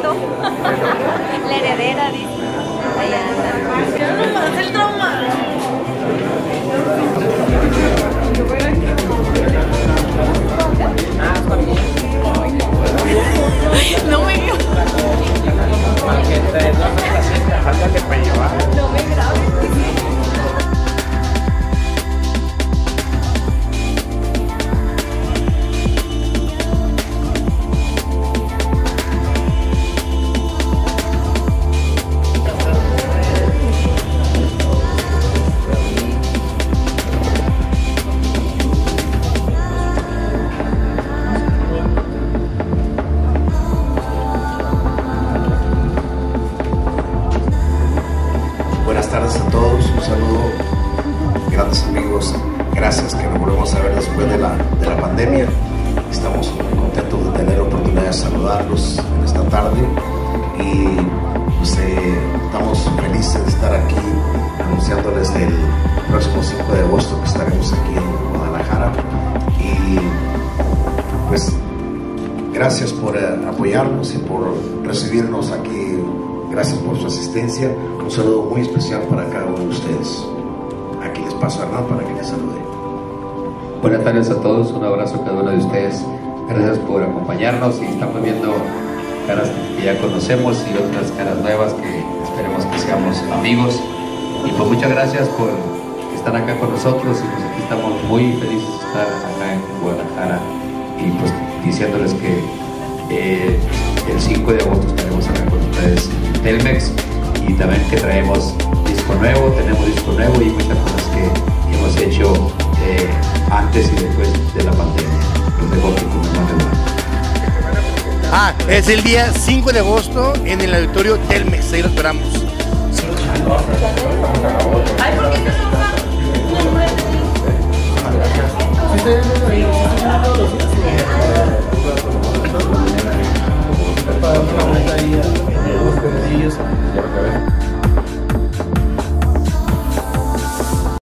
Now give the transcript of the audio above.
La heredera, dice. Tardes a todos, un saludo, grandes amigos, gracias que nos volvemos a ver después de la, de la pandemia. Estamos muy contentos de tener la oportunidad de saludarlos en esta tarde y pues, eh, estamos felices de estar aquí anunciándoles el próximo 5 de agosto que estaremos aquí en Guadalajara y pues gracias por eh, apoyarnos y por recibirnos aquí. Gracias por su asistencia. Un saludo muy especial para cada uno de ustedes. Aquí les paso a Hernán para que les salude. Buenas tardes a todos, un abrazo a cada uno de ustedes. Gracias por acompañarnos y estamos viendo caras que ya conocemos y otras caras nuevas que esperemos que seamos amigos. Y pues muchas gracias por estar acá con nosotros y pues aquí estamos muy felices de estar acá en Guadalajara y pues diciéndoles que eh, el 5 de agosto estaremos Telmex y también que traemos disco nuevo, tenemos disco nuevo y muchas cosas que hemos hecho eh, antes y después de la pandemia. Los dejo aquí con más de Ah, es el día 5 de agosto en el auditorio Telmex, ahí lo esperamos. Ay, eso. Ya acabé.